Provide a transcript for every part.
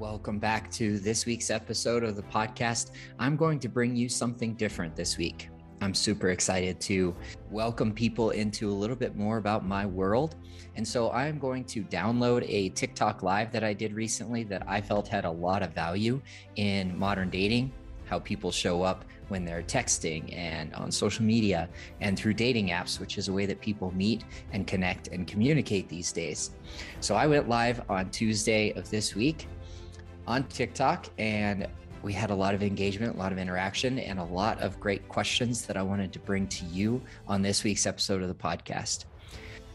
Welcome back to this week's episode of the podcast. I'm going to bring you something different this week. I'm super excited to welcome people into a little bit more about my world. And so I'm going to download a TikTok live that I did recently that I felt had a lot of value in modern dating, how people show up when they're texting and on social media and through dating apps, which is a way that people meet and connect and communicate these days. So I went live on Tuesday of this week on TikTok and we had a lot of engagement, a lot of interaction, and a lot of great questions that I wanted to bring to you on this week's episode of the podcast.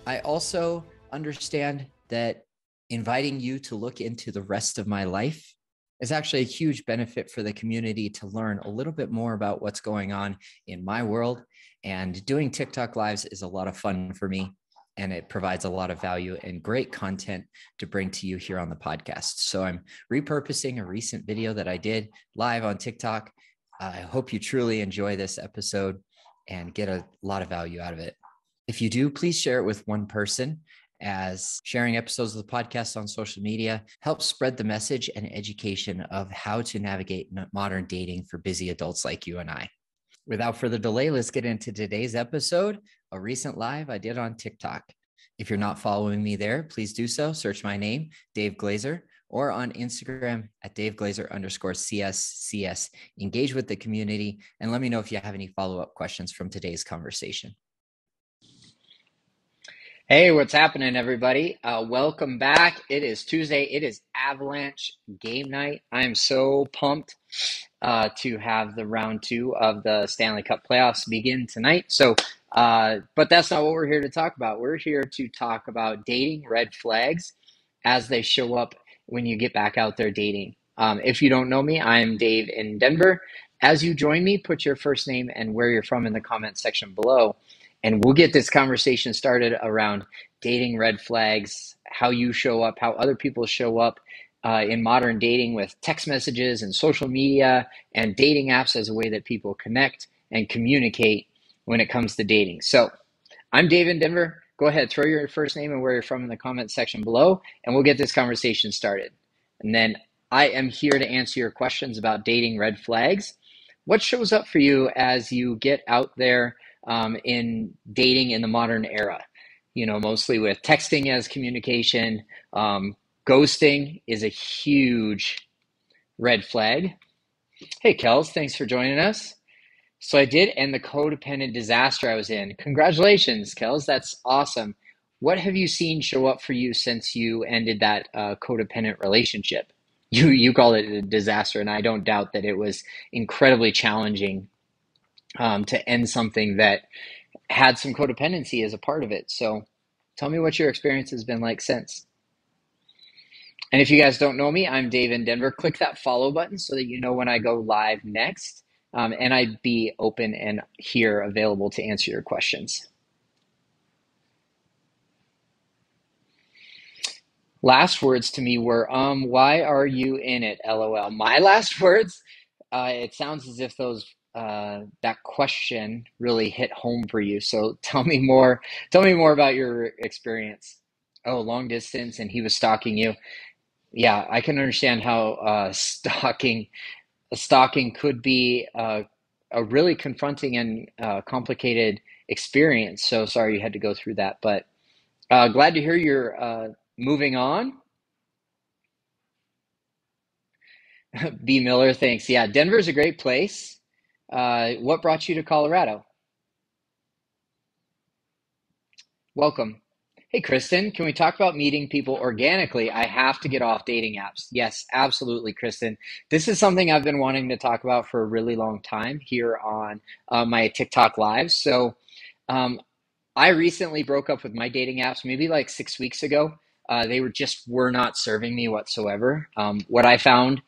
I also understand that inviting you to look into the rest of my life is actually a huge benefit for the community to learn a little bit more about what's going on in my world. And doing TikTok lives is a lot of fun for me and it provides a lot of value and great content to bring to you here on the podcast. So I'm repurposing a recent video that I did live on TikTok. I hope you truly enjoy this episode and get a lot of value out of it. If you do, please share it with one person as sharing episodes of the podcast on social media helps spread the message and education of how to navigate modern dating for busy adults like you and I. Without further delay, let's get into today's episode, a recent live I did on TikTok. If you're not following me there, please do so. Search my name, Dave Glaser, or on Instagram at Dave Glaser underscore CSCS. Engage with the community and let me know if you have any follow up questions from today's conversation. Hey, what's happening, everybody? Uh, welcome back. It is Tuesday. It is Avalanche game night. I am so pumped uh, to have the round two of the Stanley Cup playoffs begin tonight. So, uh, but that's not what we're here to talk about. We're here to talk about dating red flags as they show up when you get back out there dating. Um, if you don't know me, I'm Dave in Denver. As you join me, put your first name and where you're from in the comment section below and we'll get this conversation started around dating red flags, how you show up, how other people show up uh, in modern dating with text messages and social media and dating apps as a way that people connect and communicate when it comes to dating. So I'm Dave in Denver. Go ahead, throw your first name and where you're from in the comment section below, and we'll get this conversation started. And then I am here to answer your questions about dating red flags. What shows up for you as you get out there um, in dating in the modern era. You know, mostly with texting as communication. Um, ghosting is a huge red flag. Hey, Kels, thanks for joining us. So I did end the codependent disaster I was in. Congratulations, Kels. That's awesome. What have you seen show up for you since you ended that uh, codependent relationship? You you call it a disaster, and I don't doubt that it was incredibly challenging um, to end something that had some codependency as a part of it. So tell me what your experience has been like since. And if you guys don't know me, I'm Dave in Denver. Click that follow button so that you know when I go live next. Um, and I'd be open and here available to answer your questions. Last words to me were, um, why are you in it? LOL. My last words, uh, it sounds as if those uh, that question really hit home for you. So tell me more. Tell me more about your experience. Oh, long distance, and he was stalking you. Yeah, I can understand how uh, stalking stalking could be uh, a really confronting and uh, complicated experience. So sorry you had to go through that, but uh, glad to hear you're uh, moving on. B. Miller, thanks. Yeah, Denver's a great place. Uh, what brought you to Colorado? Welcome. Hey, Kristen, can we talk about meeting people organically? I have to get off dating apps. Yes, absolutely, Kristen. This is something I've been wanting to talk about for a really long time here on uh, my TikTok lives. So, um, I recently broke up with my dating apps maybe like six weeks ago. Uh, they were just were not serving me whatsoever. Um, what I found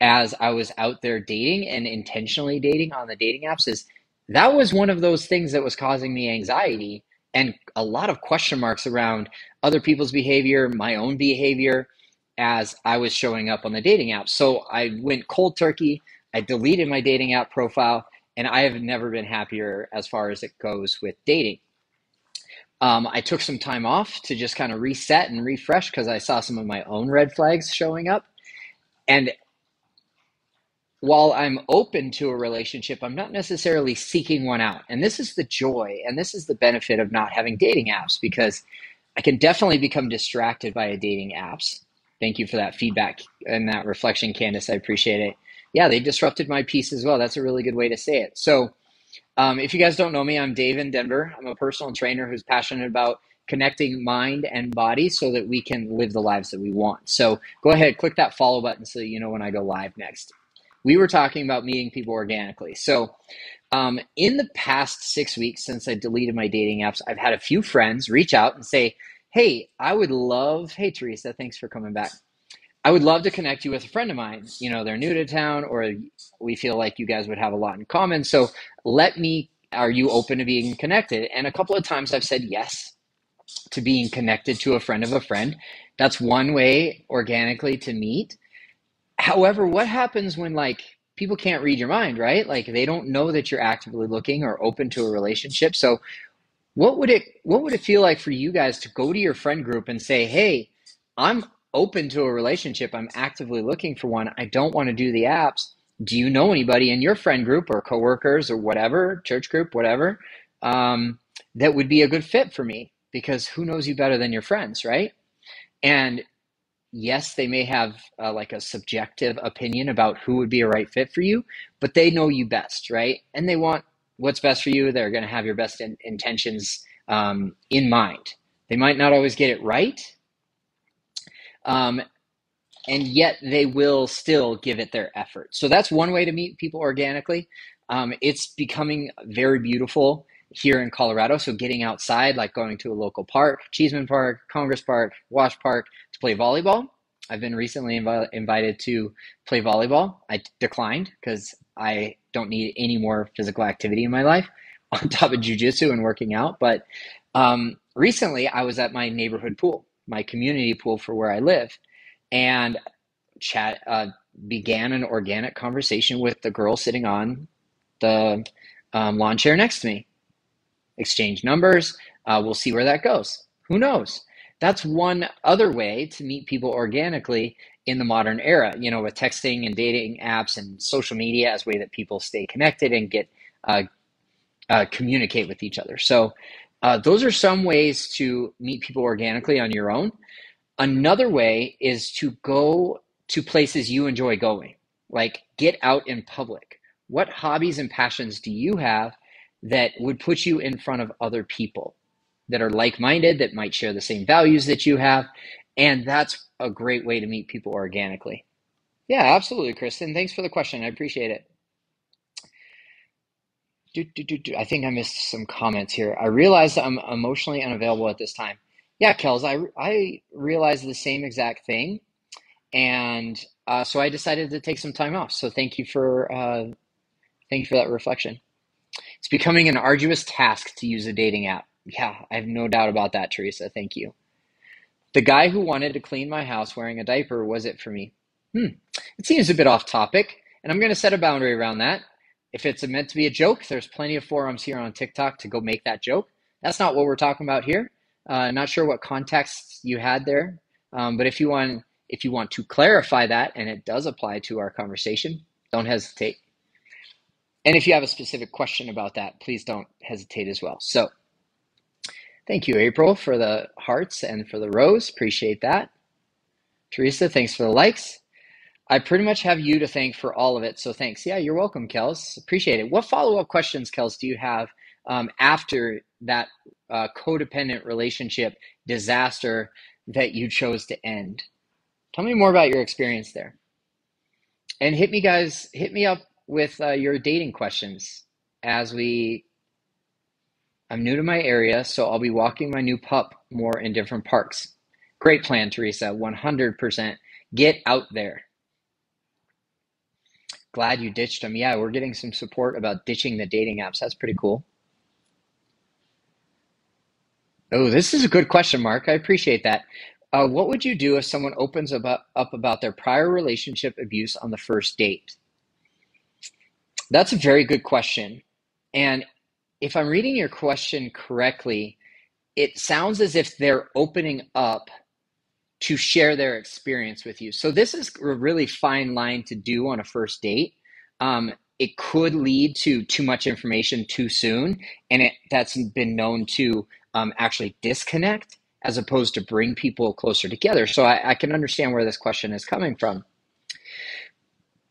as I was out there dating and intentionally dating on the dating apps is that was one of those things that was causing me anxiety and a lot of question marks around other people's behavior, my own behavior as I was showing up on the dating app. So I went cold turkey. I deleted my dating app profile, and I have never been happier as far as it goes with dating. Um, I took some time off to just kind of reset and refresh because I saw some of my own red flags showing up. And while I'm open to a relationship, I'm not necessarily seeking one out. And this is the joy and this is the benefit of not having dating apps because I can definitely become distracted by a dating apps. Thank you for that feedback and that reflection, Candace. I appreciate it. Yeah, they disrupted my peace as well. That's a really good way to say it. So, um, if you guys don't know me, I'm Dave in Denver. I'm a personal trainer who's passionate about connecting mind and body so that we can live the lives that we want. So, go ahead, click that follow button so you know when I go live next. We were talking about meeting people organically. So, um, in the past six weeks since I deleted my dating apps, I've had a few friends reach out and say, Hey, I would love, hey, Teresa, thanks for coming back. I would love to connect you with a friend of mine. You know, they're new to town, or we feel like you guys would have a lot in common. So let me, are you open to being connected? And a couple of times I've said yes to being connected to a friend of a friend. That's one way organically to meet. However, what happens when like people can't read your mind, right? Like they don't know that you're actively looking or open to a relationship. So what would it what would it feel like for you guys to go to your friend group and say, "Hey, I'm open to a relationship. I'm actively looking for one. I don't want to do the apps. Do you know anybody in your friend group or coworkers or whatever, church group, whatever, um, that would be a good fit for me? Because who knows you better than your friends, right? And yes, they may have uh, like a subjective opinion about who would be a right fit for you, but they know you best, right? And they want what's best for you. They're going to have your best in- intentions um, in mind. They might not always get it right, um, and yet they will still give it their effort. So that's one way to meet people organically. Um, it's becoming very beautiful here in Colorado. So getting outside, like going to a local park, Cheeseman Park, Congress Park, Wash Park, to play volleyball. I've been recently invi- invited to play volleyball. I declined because I don't need any more physical activity in my life on top of jujitsu and working out. But um, recently, I was at my neighborhood pool, my community pool for where I live, and chat uh, began an organic conversation with the girl sitting on the um, lawn chair next to me exchange numbers. Uh, we'll see where that goes. Who knows? That's one other way to meet people organically in the modern era, you know, with texting and dating apps and social media as a way that people stay connected and get uh, uh, communicate with each other. So, uh, those are some ways to meet people organically on your own. Another way is to go to places you enjoy going, like get out in public. What hobbies and passions do you have that would put you in front of other people that are like minded, that might share the same values that you have. And that's a great way to meet people organically. Yeah, absolutely, Kristen. Thanks for the question. I appreciate it. Do, do, do, do. I think I missed some comments here. I realize I'm emotionally unavailable at this time. Yeah, Kels, I, I realized the same exact thing. And uh, so I decided to take some time off. So thank you for uh, thank you for that reflection. It's becoming an arduous task to use a dating app. Yeah, I have no doubt about that, Teresa. Thank you. The guy who wanted to clean my house wearing a diaper was it for me. Hmm. It seems a bit off topic, and I'm going to set a boundary around that. If it's meant to be a joke, there's plenty of forums here on TikTok to go make that joke. That's not what we're talking about here. Uh, not sure what context you had there, um, but if you want if you want to clarify that and it does apply to our conversation, don't hesitate. And if you have a specific question about that, please don't hesitate as well. So, thank you, April, for the hearts and for the rose. Appreciate that. Teresa, thanks for the likes. I pretty much have you to thank for all of it. So, thanks. Yeah, you're welcome, Kels. Appreciate it. What follow up questions, Kels, do you have um, after that uh, codependent relationship disaster that you chose to end? Tell me more about your experience there. And hit me, guys, hit me up with uh, your dating questions as we. I'm new to my area, so I'll be walking my new pup more in different parks. Great plan, Teresa. 100%. Get out there. Glad you ditched them. Yeah, we're getting some support about ditching the dating apps. That's pretty cool. Oh, this is a good question, Mark. I appreciate that. Uh, what would you do if someone opens about, up about their prior relationship abuse on the first date? That's a very good question. And if I'm reading your question correctly, it sounds as if they're opening up to share their experience with you. So this is a really fine line to do on a first date. Um, it could lead to too much information too soon, and it, that's been known to um, actually disconnect as opposed to bring people closer together. So I, I can understand where this question is coming from.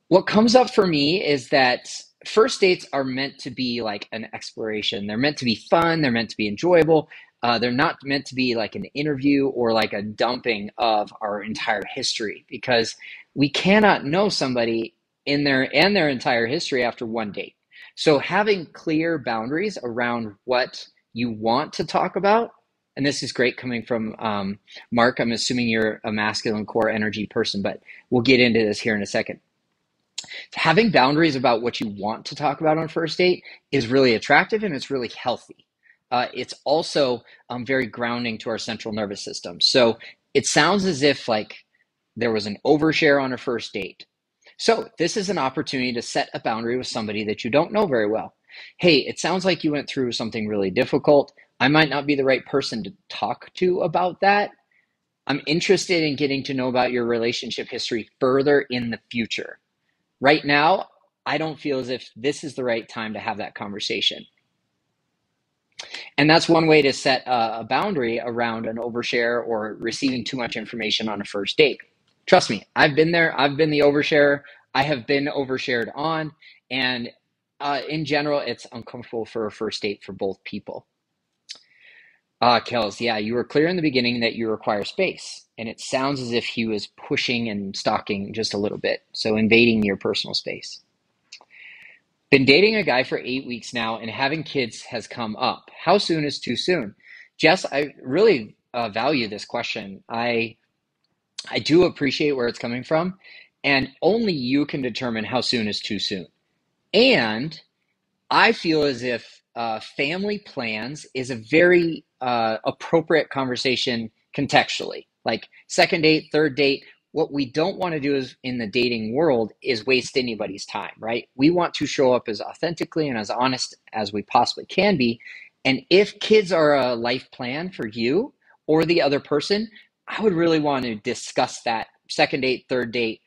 What comes up for me is that first dates are meant to be like an exploration. They're meant to be fun. They're meant to be enjoyable. Uh, they're not meant to be like an interview or like a dumping of our entire history because we cannot know somebody in their and their entire history after one date. So having clear boundaries around what you want to talk about, and this is great coming from um, Mark. I'm assuming you're a masculine core energy person, but we'll get into this here in a second. Having boundaries about what you want to talk about on first date is really attractive and it's really healthy. Uh, it's also um, very grounding to our central nervous system. So it sounds as if like there was an overshare on a first date. So this is an opportunity to set a boundary with somebody that you don't know very well. Hey, it sounds like you went through something really difficult. I might not be the right person to talk to about that. I'm interested in getting to know about your relationship history further in the future. Right now, I don't feel as if this is the right time to have that conversation. And that's one way to set a, boundary around an overshare or receiving too much information on a first date. Trust me, I've been there. I've been the overshare. I have been overshared on. And uh, in general, it's uncomfortable for a first date for both people. Uh, Kels, yeah, you were clear in the beginning that you require space. And it sounds as if he was pushing and stalking just a little bit. So invading your personal space. Been dating a guy for eight weeks now, and having kids has come up. How soon is too soon? Jess, I really uh, value this question. I I do appreciate where it's coming from, and only you can determine how soon is too soon. And I feel as if uh, family plans is a very uh, appropriate conversation contextually. Like second date, third date, what we don't want to do is in the dating world is waste anybody's time, right? We want to show up as authentically and as honest as we possibly can be. And if kids are a life plan for you or the other person, I would really want to discuss that second date, third date,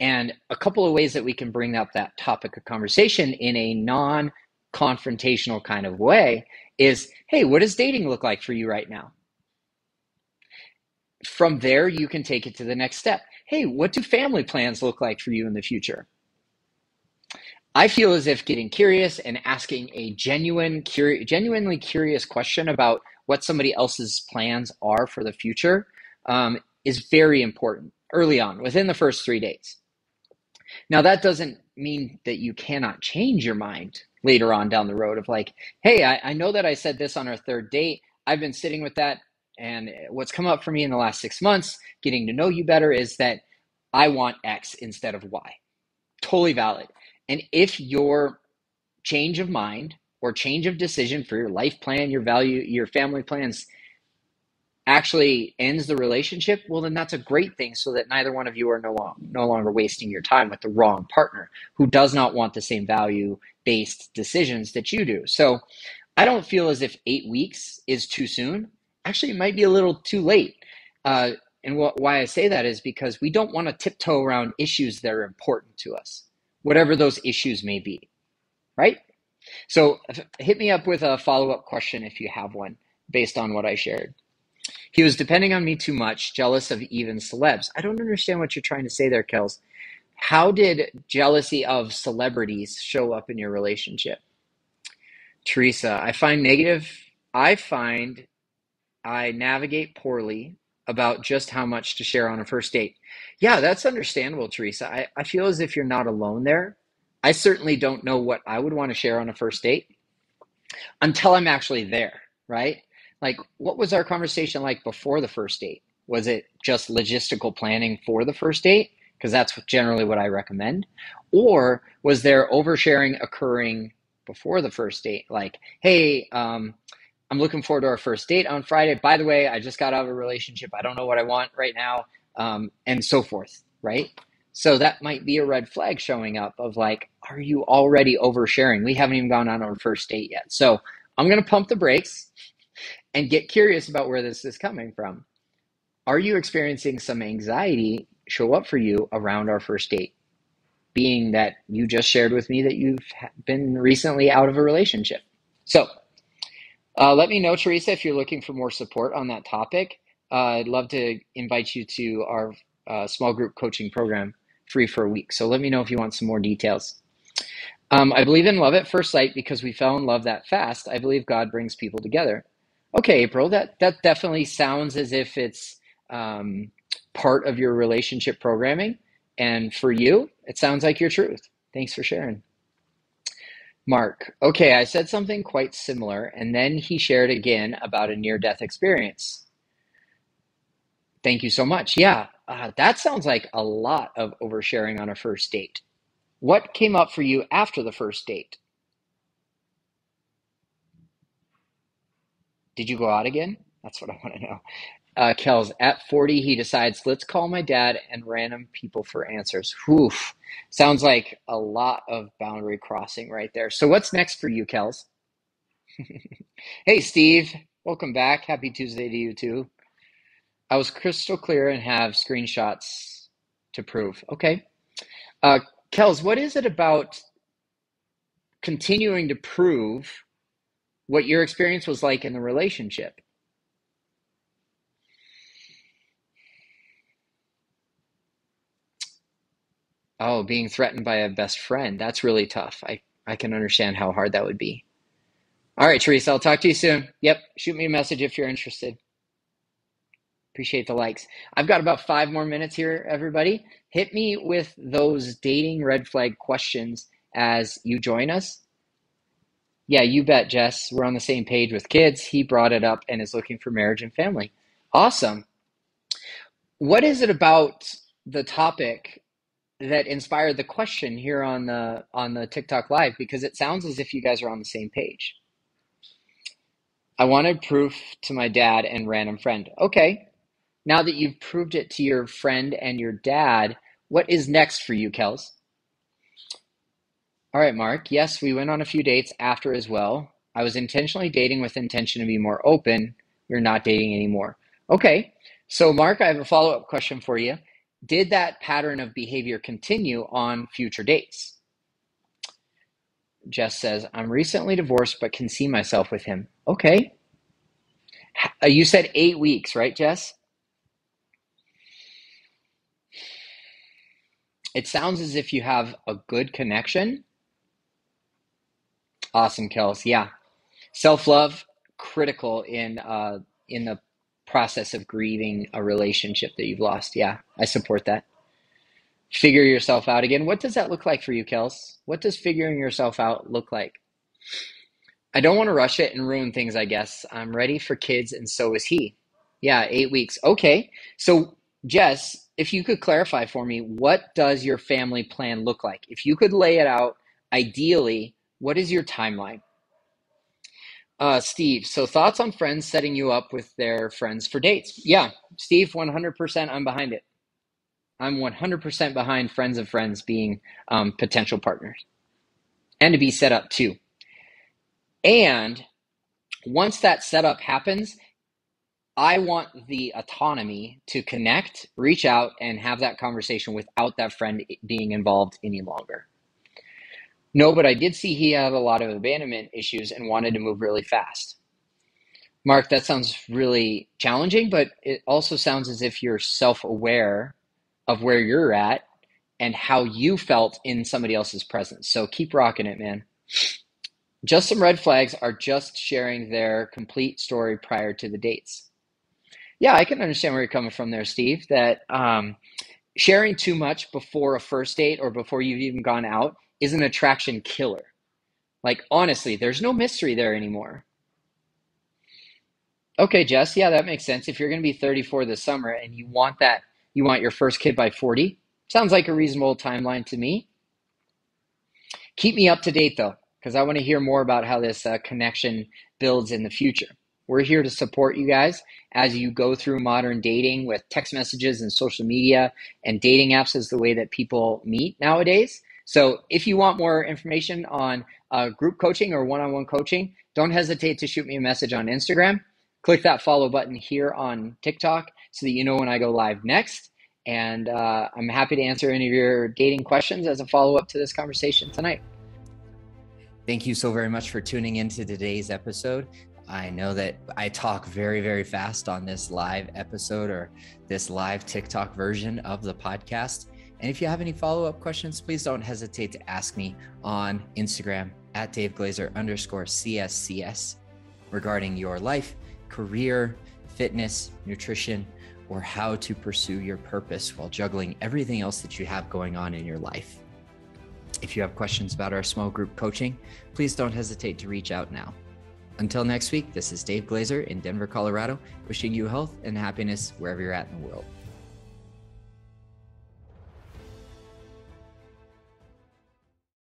and a couple of ways that we can bring up that topic of conversation in a non confrontational kind of way is hey, what does dating look like for you right now? from there, you can take it to the next step. Hey, what do family plans look like for you in the future? I feel as if getting curious and asking a genuine, curi- genuinely curious question about what somebody else's plans are for the future um, is very important early on, within the first three days. Now, that doesn't mean that you cannot change your mind later on down the road of like, hey, I, I know that I said this on our third date. I've been sitting with that and what's come up for me in the last six months, getting to know you better, is that I want X instead of Y. Totally valid. And if your change of mind or change of decision for your life plan, your value, your family plans actually ends the relationship, well, then that's a great thing so that neither one of you are no, long, no longer wasting your time with the wrong partner who does not want the same value based decisions that you do. So I don't feel as if eight weeks is too soon actually it might be a little too late. Uh, and wh- why I say that is because we don't want to tiptoe around issues that are important to us, whatever those issues may be, right? So hit me up with a follow up question if you have one based on what I shared. He was depending on me too much, jealous of even celebs. I don't understand what you're trying to say there, Kels. How did jealousy of celebrities show up in your relationship? Teresa, I find negative, I find I navigate poorly about just how much to share on a first date. Yeah, that's understandable, Teresa. I, I feel as if you're not alone there. I certainly don't know what I would want to share on a first date until I'm actually there, right? Like, what was our conversation like before the first date? Was it just logistical planning for the first date? Because that's generally what I recommend. Or was there oversharing occurring before the first date? Like, hey, um, I'm looking forward to our first date on Friday. By the way, I just got out of a relationship. I don't know what I want right now, um, and so forth, right? So that might be a red flag showing up of like, are you already oversharing? We haven't even gone on our first date yet. So I'm going to pump the brakes and get curious about where this is coming from. Are you experiencing some anxiety show up for you around our first date? Being that you just shared with me that you've been recently out of a relationship. So, uh, let me know, Teresa, if you're looking for more support on that topic. Uh, I'd love to invite you to our uh, small group coaching program free for a week. So let me know if you want some more details. Um, I believe in love at first sight because we fell in love that fast. I believe God brings people together. Okay, April, that, that definitely sounds as if it's um, part of your relationship programming. And for you, it sounds like your truth. Thanks for sharing. Mark, okay, I said something quite similar, and then he shared again about a near death experience. Thank you so much. Yeah, uh, that sounds like a lot of oversharing on a first date. What came up for you after the first date? Did you go out again? That's what I want to know. Uh, Kels, at 40, he decides, let's call my dad and random people for answers. Oof. Sounds like a lot of boundary crossing right there. So, what's next for you, Kels? hey, Steve. Welcome back. Happy Tuesday to you, too. I was crystal clear and have screenshots to prove. Okay. Uh, Kels, what is it about continuing to prove what your experience was like in the relationship? Oh, being threatened by a best friend. That's really tough. I, I can understand how hard that would be. All right, Teresa, I'll talk to you soon. Yep, shoot me a message if you're interested. Appreciate the likes. I've got about five more minutes here, everybody. Hit me with those dating red flag questions as you join us. Yeah, you bet, Jess. We're on the same page with kids. He brought it up and is looking for marriage and family. Awesome. What is it about the topic that inspired the question here on the on the TikTok live? Because it sounds as if you guys are on the same page. I wanted proof to my dad and random friend. Okay, now that you've proved it to your friend and your dad, what is next for you, Kels? All right, Mark. Yes, we went on a few dates after as well. I was intentionally dating with intention to be more open. We're not dating anymore. Okay. So, Mark, I have a follow up question for you. Did that pattern of behavior continue on future dates? Jess says, I'm recently divorced but can see myself with him. Okay. You said eight weeks, right, Jess? It sounds as if you have a good connection. Awesome, Kels. Yeah, self love critical in uh, in the process of grieving a relationship that you've lost. Yeah, I support that. Figure yourself out again. What does that look like for you, Kels? What does figuring yourself out look like? I don't want to rush it and ruin things, I guess. I'm ready for kids, and so is he. Yeah, eight weeks. Okay. So, Jess, if you could clarify for me, what does your family plan look like? If you could lay it out, ideally, what is your timeline? Uh, Steve, so thoughts on friends setting you up with their friends for dates? Yeah, Steve, 100%, I'm behind it. I'm 100% behind friends of friends being um, potential partners and to be set up too. And once that setup happens, I want the autonomy to connect, reach out, and have that conversation without that friend being involved any longer. No, but I did see he had a lot of abandonment issues and wanted to move really fast. Mark, that sounds really challenging, but it also sounds as if you're self aware of where you're at and how you felt in somebody else's presence. So keep rocking it, man. Just some red flags are just sharing their complete story prior to the dates. Yeah, I can understand where you're coming from there, Steve. That um, sharing too much before a first date or before you've even gone out is an attraction killer. Like, honestly, there's no mystery there anymore. Okay, Jess, yeah, that makes sense. If you're going to be 34 this summer and you want that, you want your first kid by 40, sounds like a reasonable timeline to me. Keep me up to date though, because I want to hear more about how this uh, connection builds in the future. We're here to support you guys as you go through modern dating with text messages and social media and dating apps is the way that people meet nowadays. So if you want more information on uh, group coaching or one-on-one coaching, don't hesitate to shoot me a message on Instagram. click that follow button here on TikTok so that you know when I go live next. And uh, I'm happy to answer any of your dating questions as a follow up to this conversation tonight. Thank you so very much for tuning into today's episode. I know that I talk very, very fast on this live episode or this live TikTok version of the podcast. And if you have any follow up questions, please don't hesitate to ask me on Instagram at Dave Glaser underscore CSCS regarding your life, career, fitness, nutrition, or how to pursue your purpose while juggling everything else that you have going on in your life. If you have questions about our small group coaching, please don't hesitate to reach out now. Until next week, this is Dave Glaser in Denver, Colorado, wishing you health and happiness wherever you're at in the world.